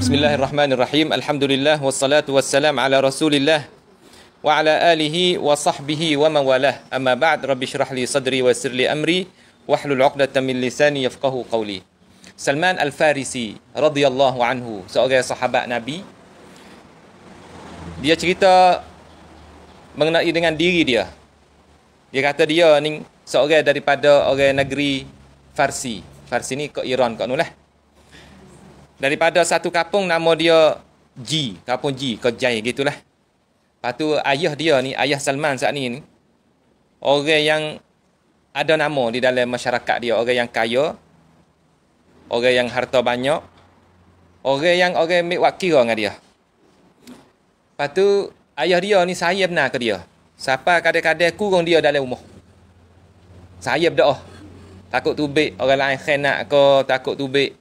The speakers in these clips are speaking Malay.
Bismillahirrahmanirrahim. Alhamdulillah wassalatu wassalam ala Rasulillah wa ala alihi wa sahbihi wa man walah. Amma ba'd, rabbi shrah li sadri wa yassir li amri wahlul 'uqdatam min lisani yafqahu qawli. Salman Al-Farisi radhiyallahu anhu, seorang sahabat Nabi. Dia cerita mengenai dengan diri dia. Dia kata dia ni seorang daripada orang negeri Farsi. Farsi ni ke Iran kat nulah. Daripada satu kampung nama dia G, kampung G, ke Jai gitulah. Lepas tu ayah dia ni, ayah Salman saat ni ni orang yang ada nama di dalam masyarakat dia, orang yang kaya, orang yang harta banyak, orang yang orang ambil wakil dengan dia. Lepas tu ayah dia ni saya benar ke dia. Siapa kadang-kadang kurung dia dalam rumah. Saya berdoa. Takut tubik orang lain khenak ke, takut tubik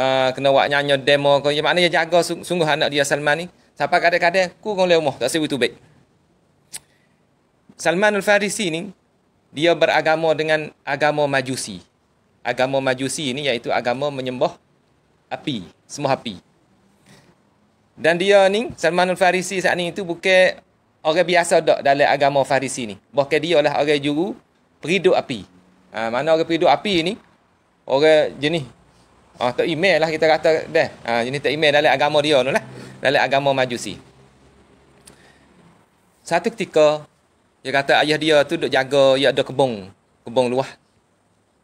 uh, kena buat nyanyi demo ke. Yang maknanya jaga sungguh anak dia Salman ni. Siapa kadang-kadang kurung dalam rumah, tak sewi tubik. Salman Al-Farisi ni, dia beragama dengan agama Majusi. Agama Majusi ni iaitu agama menyembah api, semua api. Dan dia ni, Salman Al-Farisi saat ni itu bukan orang biasa tak dalam agama Farisi ni. Bahkan dia lah orang juru periduk api. Ha, mana orang periduk api ni, orang jenis ha, tak email lah kita kata dah. Ha, jenis tak email dalam agama dia tu lah. Dalam agama Majusi. Satu ketika, dia kata ayah dia tu duk jaga, dia ada kebun. Kebun luah.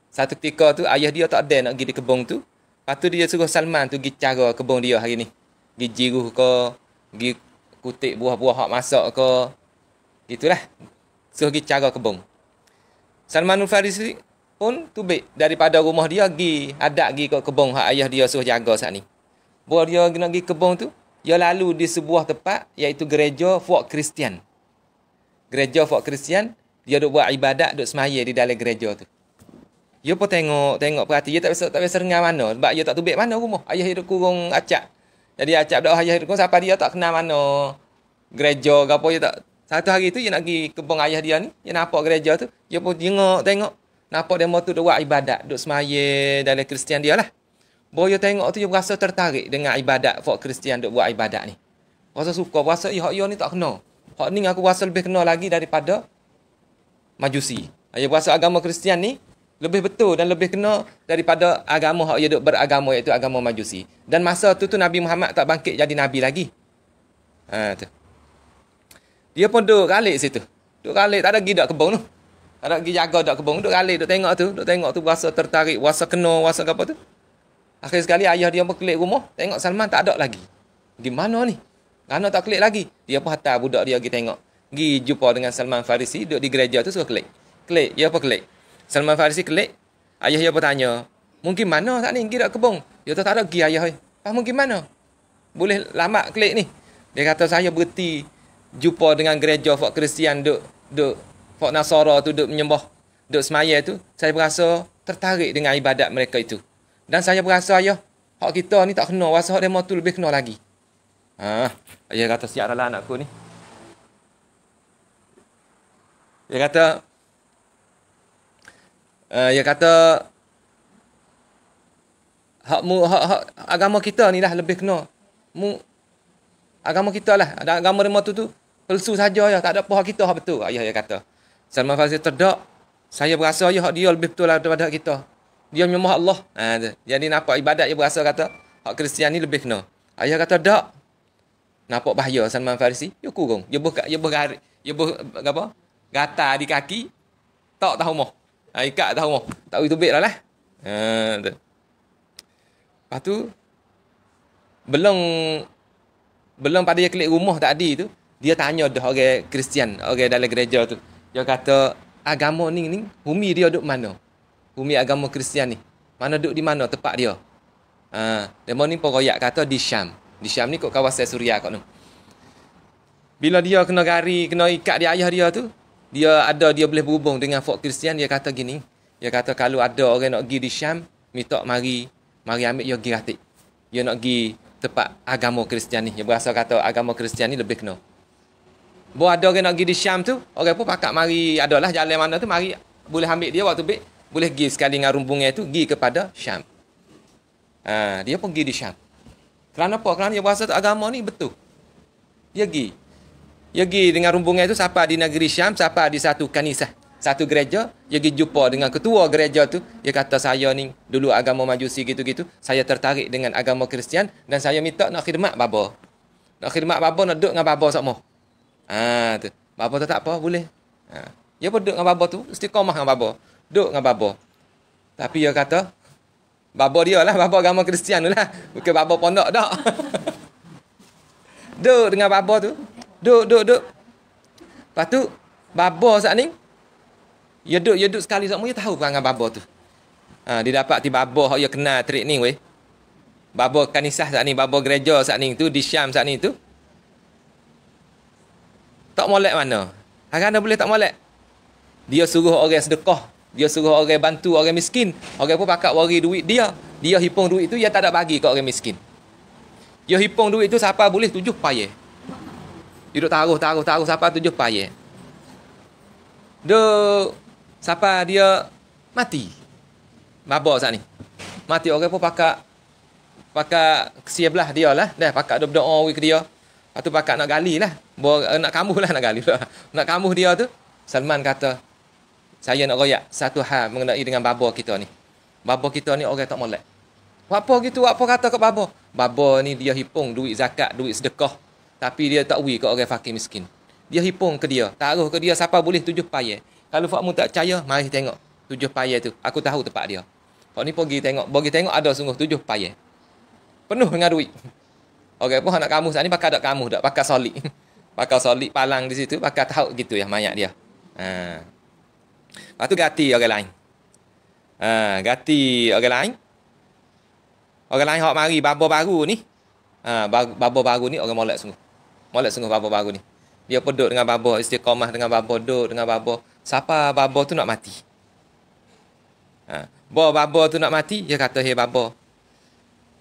Satu ketika tu, ayah dia tak ada nak pergi di kebun tu. Lepas tu dia suruh Salman tu pergi cara kebun dia hari ni pergi jiruh ke, pergi kutik buah-buah hak masak ke. Itulah. So, pergi cara kebun. Salmanul Farisi pun tubik daripada rumah dia pergi adak pergi ke kebun hak ayah dia suruh jaga saat ni. Buat dia nak pergi kebun tu, dia lalu di sebuah tempat iaitu gereja Fort Christian. Gereja Fort Christian, dia duk buat ibadat, duk semaya di dalam gereja tu. Dia pun tengok, tengok perhati. Dia tak biasa, tak biasa dengar mana. Sebab dia tak tubik mana rumah. Ayah dia kurung acak. Jadi acap dak ayah dia siapa dia tak kenal mana gereja ke apa dia tak. Satu hari tu dia nak pergi kebun ayah dia ni, dia nampak gereja tu, dia pun tengok tengok. Nampak demo tu buat ibadat, duk semaya dalam Kristian dia lah. Dia tengok tu dia berasa tertarik dengan ibadat Fok Kristian duk buat ibadat ni. Rasa suka, rasa hak dia ni tak kena. Hak ni aku rasa lebih kena lagi daripada Majusi. Dia berasa agama Kristian ni lebih betul dan lebih kena daripada agama hak ia duk beragama iaitu agama Majusi. Dan masa tu tu Nabi Muhammad tak bangkit jadi nabi lagi. Ha tu. Dia pun duk galik situ. Duk galik tak ada pergi dak kebun tu. Tak ada pergi jaga dak kebun, duk galik duk tengok tu, duk tengok tu rasa tertarik, rasa kena, rasa apa tu. Akhir sekali ayah dia pun kelik rumah, tengok Salman tak ada lagi. Gimana ni? Kerana tak kelik lagi. Dia pun hantar budak dia pergi tengok. Pergi jumpa dengan Salman Farisi, duduk di gereja tu suruh kelik. Kelik, dia pun kelik. Salman Farisi kelik. Ayah dia bertanya, mungkin mana tak ni pergi dak kebun? Dia tak ada pergi ayah. Pas mungkin mana? Boleh lama klik ni. Dia kata saya berhenti jumpa dengan gereja Fort Kristian duk duk Fort Nasara tu duk menyembah duk semaya tu. Saya berasa tertarik dengan ibadat mereka itu. Dan saya berasa ayah, hak kita ni tak kena. Rasa hak demo tu lebih kena lagi. Ha, ayah kata siap lah anakku ni. Dia kata, uh, dia kata hak mu hak, hak agama kita ni dah lebih kena mu agama kita lah agama demo tu tu palsu saja ya tak ada apa kita hak betul ayah dia kata Salman Farisi terdak saya berasa ya hak dia lebih betul lah daripada kita. Dia menyembah Allah. Ha, jadi nampak ibadat dia berasa kata hak Kristian ni lebih kena. Ayah kata tak nampak bahaya Salman Farisi dia kurung. Dia ber dia ber dia apa? Gata di kaki. Tak tahu mah Ha, ikat tahu mah. Tak boleh tubik lah lah. Ha, tu. Lepas tu, belum belum pada dia klik rumah tadi tu, dia tanya dah orang Kristian, orang dalam gereja tu. Dia kata, agama ni ni, bumi dia duduk mana? Bumi agama Kristian ni. Mana duduk di mana tempat dia? Ha, demo ni pun royak kata di Syam. Di Syam ni kot kawasan Suria kot tu. Bila dia kena gari, kena ikat di ayah dia tu, dia ada dia boleh berhubung dengan folk Kristian dia kata gini dia kata kalau ada orang nak pergi di Syam minta mari mari ambil dia pergi ratik dia nak pergi tempat agama Kristian ni dia berasa kata agama Kristian ni lebih kena Bawa ada orang nak pergi di Syam tu orang pun pakak mari adalah jalan mana tu mari boleh ambil dia waktu bik boleh pergi sekali dengan rumbungnya tu pergi kepada Syam ha, dia pun pergi di Syam Kerana apa? Kerana dia berasa agama ni betul. Dia pergi. Dia pergi dengan rumbungan itu siapa di negeri Syam, siapa di satu kanisah, satu gereja, dia pergi jumpa dengan ketua gereja tu, dia kata saya ni dulu agama Majusi gitu-gitu, saya tertarik dengan agama Kristian dan saya minta nak khidmat baba. Nak khidmat baba nak duduk dengan baba sama. Ah tu. Baba tu tak apa, boleh. Ha. Dia pun duduk dengan baba tu, istiqamah dengan baba. Duduk dengan baba. Tapi dia kata, baba dia lah, baba agama Kristian tu lah. Bukan baba pondok tak. duduk dengan baba tu, Duk, duk, duk. Lepas tu, baba saat ni, ya duk, ya duk sekali semua, ya tahu perangai baba tu. Ha, dia dapat ti baba, ya kenal trik ni, weh. Baba kanisah saat ni, baba gereja saat ni tu, di Syam saat ni tu. Tak molek mana? Kerana boleh tak molek? Dia suruh orang sedekah. Dia suruh orang bantu orang miskin. Orang pun pakat wari duit dia. Dia hipung duit tu, dia tak ada bagi ke orang miskin. Dia hipung duit tu, siapa boleh tujuh payah. Duduk taruh, taruh, taruh sampai tujuh payah. Duk sampai dia mati. Baba saat ni. Mati orang pun pakai pakai kesia belah dia lah. Dah pakai dua berdoa ke dia. Lepas tu pakai nak gali lah. Bawa, nak kamu lah nak gali. nak kamu dia tu. Salman kata, saya nak royak satu hal mengenai dengan baba kita ni. Baba kita ni orang tak molek. Apa gitu? Apa kata ke baba? Baba ni dia hipung duit zakat, duit sedekah. Tapi dia tak wi ke orang fakir miskin. Dia hipung ke dia. Taruh ke dia siapa boleh tujuh payah. Kalau fakmu tak percaya, mari tengok. Tujuh payah tu. Aku tahu tempat dia. Fak ni pergi tengok. Pergi tengok ada sungguh tujuh payah. Penuh dengan duit. Orang pun nak kamu saat ni pakai ada kamu tak. Pakai solid. pakai solid palang di situ. Pakai tahu gitu ya mayat dia. Ha. Lepas tu gati orang lain. Ha, gati orang lain. Orang lain hok mari babo baru ni. Ha, babo baru ni orang molek sungguh. Molek sungguh babo baru ni. Dia pun duduk dengan babo, istiqamah dengan babo, duduk dengan babo. Siapa babo tu nak mati? Ha. Bo babo tu nak mati, dia kata, hei babo.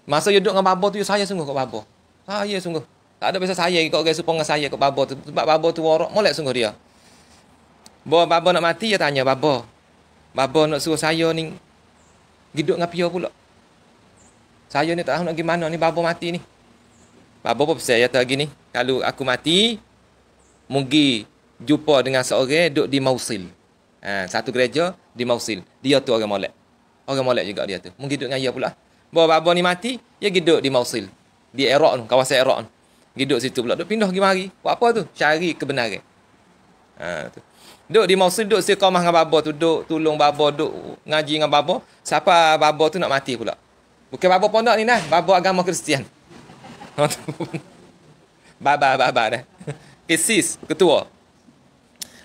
Masa dia duduk dengan babo tu, saya sungguh kat babo. Saya sungguh. Tak ada biasa saya ikut orang supaya saya kat babo tu. Sebab babo tu warak, molek sungguh dia. Bo babo nak mati, dia tanya babo. Babo nak suruh saya ni, hidup dengan pia pula. Saya ni tak tahu nak gimana ni, babo mati ni. Babo pesan, dia kata gini kalau aku mati mugi jumpa dengan seorang duduk di Mausil. Ha, satu gereja di Mausil. Dia tu orang molek. Orang molek juga dia tu. Mungkin duduk dengan dia pula. Bawa babo ni mati, dia duduk di Mausil. Di Iraq tu, kawasan Iraq tu. Duduk situ pula. Duduk pindah pergi mari. Buat apa tu? Cari kebenaran. Ha, tu. Duduk di Mausil, duduk sekamah dengan babo tu. Duduk tolong babo, duduk ngaji dengan babo. Siapa babo tu nak mati pula. Bukan babo pondok ni nah. Babo agama Kristian. Baba, baba dah. Kesis, ketua.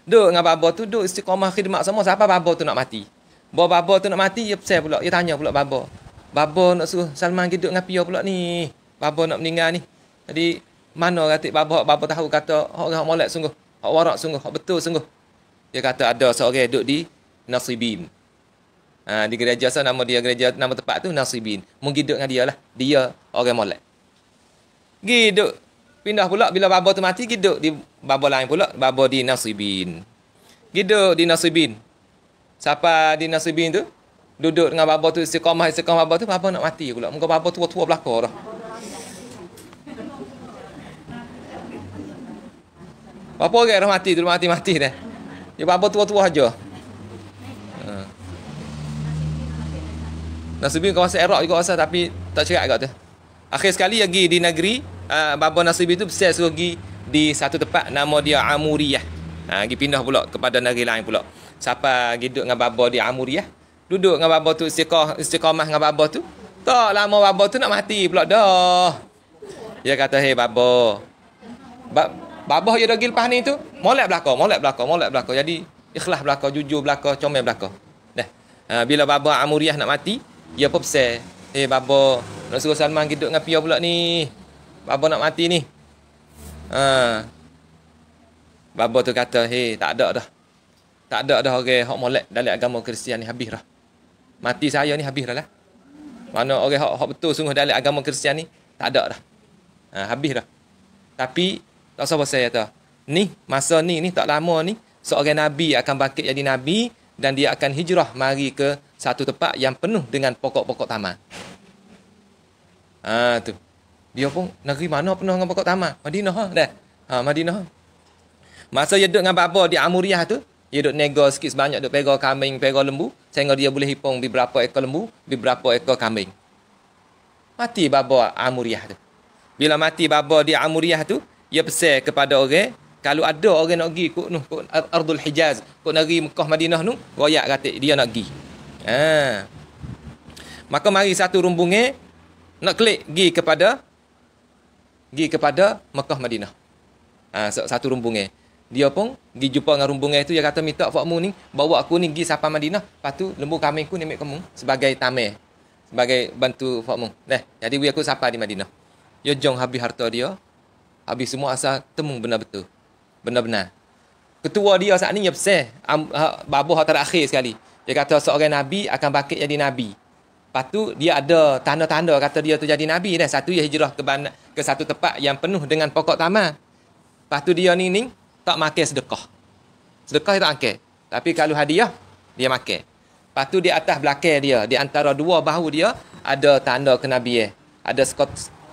Duk dengan baba tu, duk istiqamah khidmat semua. Siapa baba tu nak mati? Bawa baba tu nak mati, dia pesan pula. Dia tanya pula baba. Baba nak suruh Salman duduk dengan pia pula ni. Baba nak meninggal ni. Jadi, mana kata baba, baba tahu kata, orang molek sungguh. Hak warak sungguh, hak betul sungguh. Dia kata ada seorang duduk di Nasibin. Ha, di gereja sana nama dia gereja nama tempat tu Nasibin. Mungkin duduk dengan dia lah. Dia orang molek. Gi duduk Pindah pula bila babo tu mati hidup di babo lain pula, babo di Nasibin. Hidup di Nasibin. Siapa di Nasibin tu? Duduk dengan babo tu istiqamah istiqamah babo tu babo nak mati pula. Muka babo tua-tua belaka dah. Apa orang dah mati tu mati-mati dah. Ya babo tua-tua aja. Ha. Nasibin kawasan Iraq juga rasa tapi tak cerak kat tu. Akhir sekali lagi di negeri uh, Baba Nasibi tu besar suruh pergi di satu tempat nama dia Amuriyah. Ha, pergi pindah pula kepada negeri lain pula. Siapa pergi duduk dengan baba di Amuriyah? Duduk dengan baba tu istiqamah, istiqamah dengan baba tu. Tak lama baba tu nak mati pula dah. Dia kata, hei baba. Ba baba yang dah pergi lepas ni tu, molek belakang, molek belakang, molek belakang. Jadi, ikhlas belakang, jujur belakang, comel belakang. Dah. Ha, bila baba Amuriyah nak mati, dia pun pesan. Hei baba, nak suruh Salman duduk dengan Pia pula ni. Baba nak mati ni. Ha. Baba tu kata, "Hei, tak ada dah. Tak ada dah orang hak molek dalam agama Kristian ni habis dah. Mati saya ni habis dah lah. Mana orang hak, hak betul sungguh dalam agama Kristian ni tak ada dah. Ha, habis dah. Tapi tak usah saya kata. Ni masa ni ni tak lama ni seorang nabi akan bangkit jadi nabi dan dia akan hijrah mari ke satu tempat yang penuh dengan pokok-pokok taman. Ah ha, tu. Dia pun negeri mana penuh dengan pokok tamar? Madinah ha, dah. Ha, Madinah. Masa dia duduk dengan bapa di Amuriah tu, dia duduk nego sikit sebanyak duduk pega kambing, pega lembu, sehingga dia boleh hipung beberapa ekor lembu, beberapa ekor kambing. Mati bapa Amuriah tu. Bila mati bapa di Amuriah tu, dia pesan kepada orang, kalau ada orang nak pergi ke noh Ardul Hijaz, ke negeri Mekah Madinah tu, royak kata dia nak pergi. Ha. Maka mari satu rumbungnya nak klik pergi kepada pergi kepada Mekah Madinah. Ha, satu rumbungnya. Dia pun pergi jumpa dengan rumbungnya itu dia kata minta fakmu ni bawa aku ni pergi sampai Madinah. Lepas tu lembu kambing aku ni ambil kamu sebagai tamir. Sebagai bantu fakmu. Nah, jadi aku sampai di Madinah. Dia jong habis harta dia. Habis semua asal temu benar betul. Benar-benar. Ketua dia saat ni dia besar. Ha, babuh terakhir sekali. Dia kata seorang Nabi akan bakit jadi Nabi. Lepas tu dia ada tanda-tanda kata dia tu jadi Nabi dah. Satu dia hijrah ke, ke satu tempat yang penuh dengan pokok tamar. Lepas tu dia ni ni tak makan sedekah. Sedekah dia tak makan. Tapi kalau hadiah, dia makan. Lepas tu di atas belakang dia, di antara dua bahu dia, ada tanda kenabian. Ada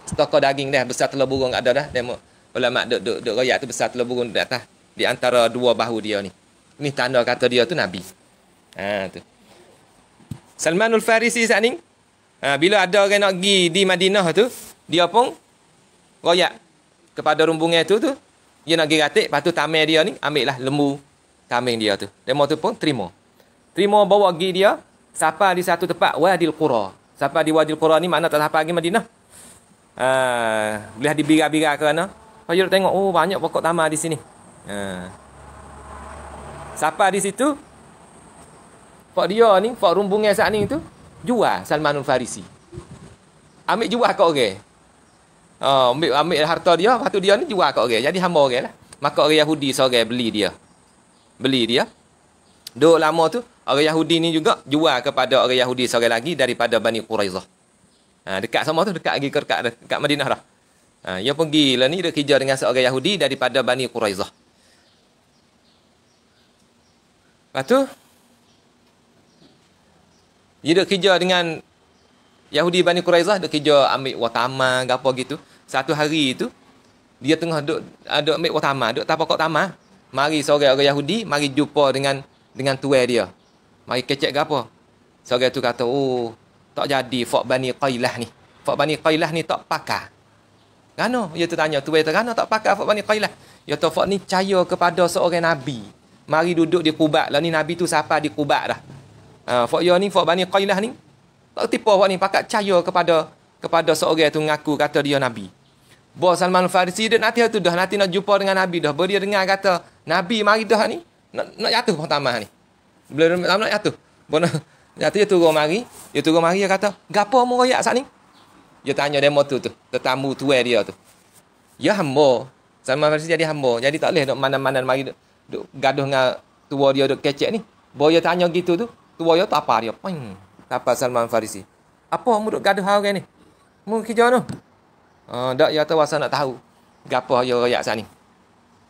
stokor daging dah, besar telur burung ada dah. Demo. Ulama duk, duk, duk royak tu besar telur burung di atas. Di antara dua bahu dia ni. Ni tanda kata dia tu Nabi. Ha, tu. Salmanul Farisi saat ni, ha, bila ada orang nak pergi di Madinah tu, dia pun royak kepada rumbungnya tu tu, dia nak pergi ratik, lepas tu tamir dia ni, ambil lah lembu kambing dia tu. Demo tu pun terima. Terima bawa pergi dia, siapa di satu tempat, Wadil Qura. Siapa di Wadil Qura ni, mana tak siapa pergi Madinah. Uh, boleh dibira-bira ke mana. Tu tengok, oh banyak pokok tamar di sini. Uh. Siapa di situ? Pak dia ni, pak rumbungnya saat ni tu, jual Salmanul Farisi. Ambil jual ke orang. Oh, ambil, ambil harta dia, lepas tu dia ni jual kat orang. Jadi hamba orang lah. Maka orang Yahudi seorang beli dia. Beli dia. Duk lama tu, orang Yahudi ni juga jual kepada orang Yahudi seorang lagi daripada Bani Quraizah. Ha, dekat sama tu, dekat lagi dekat, dekat Madinah dah. Ha, dia pergi lah ni, dia kerja dengan seorang Yahudi daripada Bani Quraizah. Lepas tu, dia duk kerja dengan Yahudi Bani Quraizah dia kerja ambil watama apa gitu. Satu hari itu dia tengah duk ada ambil watama, duk tak pokok tamar. Mari seorang orang Yahudi mari jumpa dengan dengan tuan dia. Mari kecek ke apa? Seorang tu kata, "Oh, tak jadi Fak Bani Qailah ni. Fak Bani Qailah ni tak pakar." Kano? Dia tu tanya, tuan tu kano tak pakar Fak Bani Qailah? Ya tu Fak ni percaya kepada seorang nabi. Mari duduk di Kubat. Lah ni nabi tu siapa di Kubat dah. Ha, Fak ya ni Fak Bani Qailah ni tak tipu awak ni pakat percaya kepada kepada seorang tu ngaku kata dia nabi. Bos Salman Farisi dia nanti tu dah nanti nak jumpa dengan nabi dah. Dia dengar kata nabi mari dah ni nak nak jatuh pertama ni. Belum nak jatuh. Bona jatuh dia turun mari, dia turun mari dia kata, "Gapo mu royak sat ni?" Dia tanya demo tu tu, tetamu tuan dia tu. Ya hamba. Salman Farisi jadi hamba. Jadi tak boleh nak mana-mana mari duk gaduh dengan tua dia duk kecek ni. Boya tanya gitu tu, tua dia tak apa dia. Ping. Apa Salman Farisi? Apa mu duk gaduh orang ni? Mu kerja tu. Uh, dak ya tahu nak tahu. Gapo ya royak sat ni.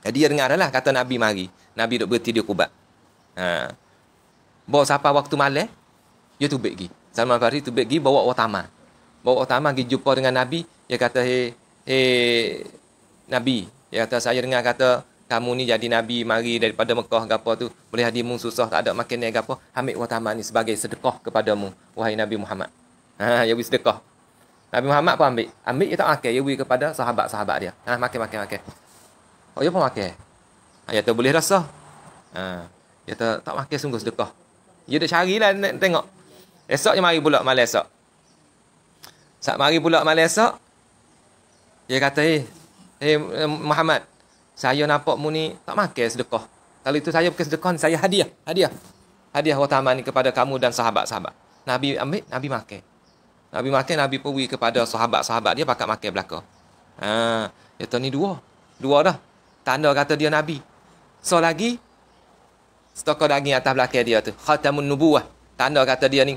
Jadi dia dengar lah kata Nabi mari. Nabi duk berhenti di Kubat. Ha. Bawa siapa waktu malam, dia tu pergi. Salman Farisi tu pergi bawa utama. Bawa utama pergi jumpa dengan Nabi. Dia kata, hei, hei, Nabi. Dia kata, saya dengar kata, kamu ni jadi nabi mari daripada Mekah gapo tu. Boleh hadir mu susah tak ada makan ni gapo ambil wataman ni sebagai sedekah kepadamu wahai Nabi Muhammad. Ha ya wis sedekah. Nabi Muhammad pun ambil. Ambil dia tak makan dia beri kepada sahabat-sahabat dia. Ha makan makan makan. Oh dia pun makan ha, dia tu boleh rasa ha dia tak makan sungguh sedekah. Dia dah carilah nak tengok esoknya mari pula malam esok saat mari pula malam esok dia kata eh hey Muhammad saya nampak mu ni tak makan sedekah. Kalau itu saya bukan sedekah, saya hadiah. Hadiah. Hadiah wataman ni kepada kamu dan sahabat-sahabat. Nabi ambil, Nabi makan. Nabi makan, Nabi pergi kepada sahabat-sahabat dia pakai makan belakang. Ha, itu ni dua. Dua dah. Tanda kata dia Nabi. So lagi, stokor daging atas belakang dia tu. Khatamun nubuah. Tanda kata dia ni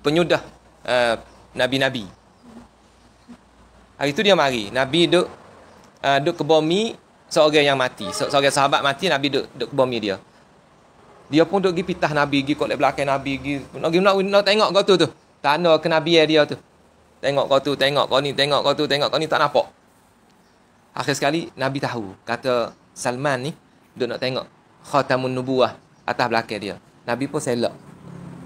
penyudah uh, Nabi-Nabi. Hari itu dia mari. Nabi duduk uh, duduk ke bumi seorang yang mati. Seorang sahabat mati, Nabi duduk, duduk bumi dia. Dia pun duduk pergi pitah Nabi, pergi kot belakang Nabi, pergi nak, nak, nak, tengok kau tu tu. Tanda kenabian dia tu. Tengok kau tu, tengok kau ni, tengok kau tu, tengok kau ni, tak nampak. Akhir sekali, Nabi tahu. Kata Salman ni, duduk nak tengok khatamun nubuah atas belakang dia. Nabi pun selak.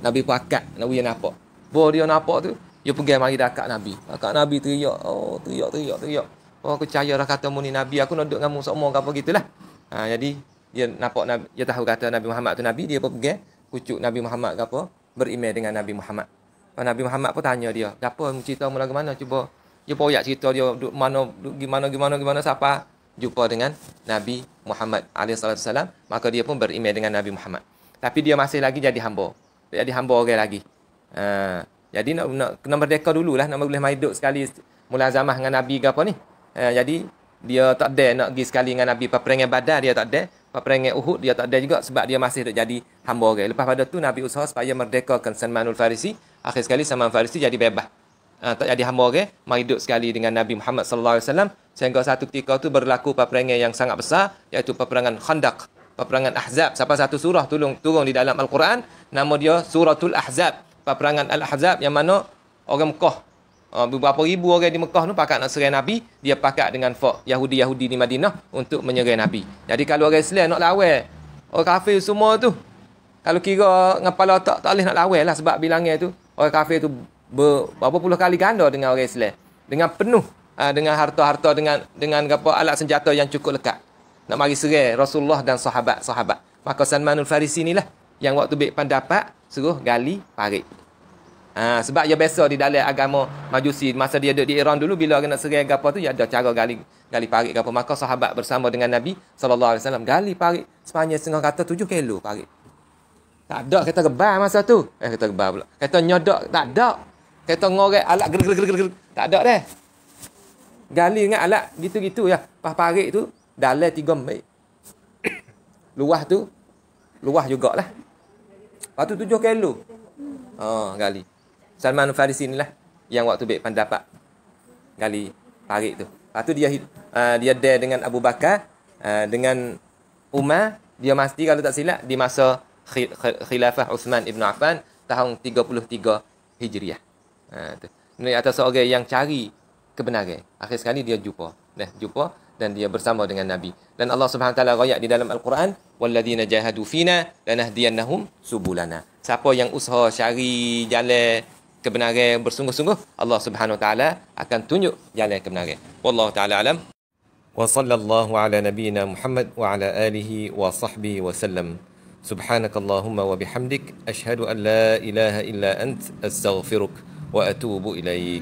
Nabi pun akad, Nabi yang nampak. Bawa dia nampak tu, dia pergi mari dekat Nabi. Dekat Nabi teriak, oh teriak, teriak, teriak. Oh aku percaya dah kata mu ni Nabi, aku nak duduk dengan mu semua apa gitulah. Ha, jadi, dia nampak Nabi, dia tahu kata Nabi Muhammad tu Nabi, dia pun pergi kucuk Nabi Muhammad ke apa, berimej dengan Nabi Muhammad. Nabi Muhammad pun tanya dia, apa cerita mu lagu mana? Cuba, dia poyak cerita dia, duk mana, duk gimana, gimana, gimana, siapa? Jumpa dengan Nabi Muhammad SAW. Maka dia pun berimej dengan Nabi Muhammad. Tapi dia masih lagi jadi hamba. Jadi hamba orang lagi. Ha, jadi nak, nak kena merdeka dululah. Nak boleh main duduk sekali mulazamah dengan Nabi ke apa ni. Ha, jadi dia tak ada nak pergi sekali dengan Nabi. Peperangan badar dia tak ada peperangan Uhud dia tak ada juga sebab dia masih duk jadi hamba orang. Lepas pada tu Nabi usaha supaya merdekakan Salmanul Farisi. Akhir sekali Salman Farisi jadi bebas. Uh, tak jadi hamba orang, mari duduk sekali dengan Nabi Muhammad sallallahu alaihi wasallam sehingga satu ketika tu berlaku peperangan yang sangat besar iaitu peperangan Khandaq, peperangan Ahzab. Siapa satu surah turun turun di dalam Al-Quran, nama dia Suratul Ahzab. Peperangan Al-Ahzab yang mana orang Mekah Uh, beberapa ribu orang di Mekah tu pakat nak serai Nabi, dia pakat dengan fok Yahudi-Yahudi di Madinah untuk menyerang Nabi. Jadi kalau orang Islam nak lawan, orang kafir semua tu, kalau kira ngapala tak tak boleh nak lawan lah sebab bilangnya tu, orang kafir tu ber, berapa puluh kali ganda dengan orang Islam. Dengan penuh, uh, dengan harta-harta, dengan dengan apa alat senjata yang cukup lekat. Nak mari serai Rasulullah dan sahabat-sahabat. Maka Salmanul Farisi ni lah yang waktu baik pendapat suruh gali parit. Ha, sebab dia biasa di dalam agama majusi masa dia duduk di Iran dulu bila kena serai apa tu dia ada cara gali gali parit apa. Maka sahabat bersama dengan Nabi sallallahu alaihi wasallam gali parit sepanjang setengah kata tujuh kilo parit. Tak ada kata gebal masa tu. Eh kata gebal pula. Kata nyodok tak ada. Kata ngorek alat ger ger ger tak ada deh. Gali dengan alat gitu-gitu ya. Pas parit tu dalam tiga meter luah tu luah jugalah lepas tu tujuh kilo Oh, gali. Salman Farisi inilah yang waktu baik pendapat gali parit tu. Lepas tu dia uh, dia ada dengan Abu Bakar uh, dengan Umar dia mesti kalau tak silap di masa khilafah Uthman Ibn Affan tahun 33 Hijriah. Ha tu. Ini atas seorang yang cari kebenaran. Akhir sekali dia jumpa. Dah jumpa dan dia bersama dengan Nabi. Dan Allah Subhanahu taala royak di dalam Al-Quran, "Walladzina jahadu fina lanahdiyannahum subulana." Siapa yang usaha cari jalan kebenaran bersungguh-sungguh Allah Subhanahu Wa taala akan tunjuk jalan kebenaran. Wallahu taala alam. Wa sallallahu ala nabiyyina Muhammad wa ala alihi wa sahbihi wa sallam. Subhanakallahumma wa bihamdik ashhadu an la ilaha illa ant astaghfiruk wa atubu ilaik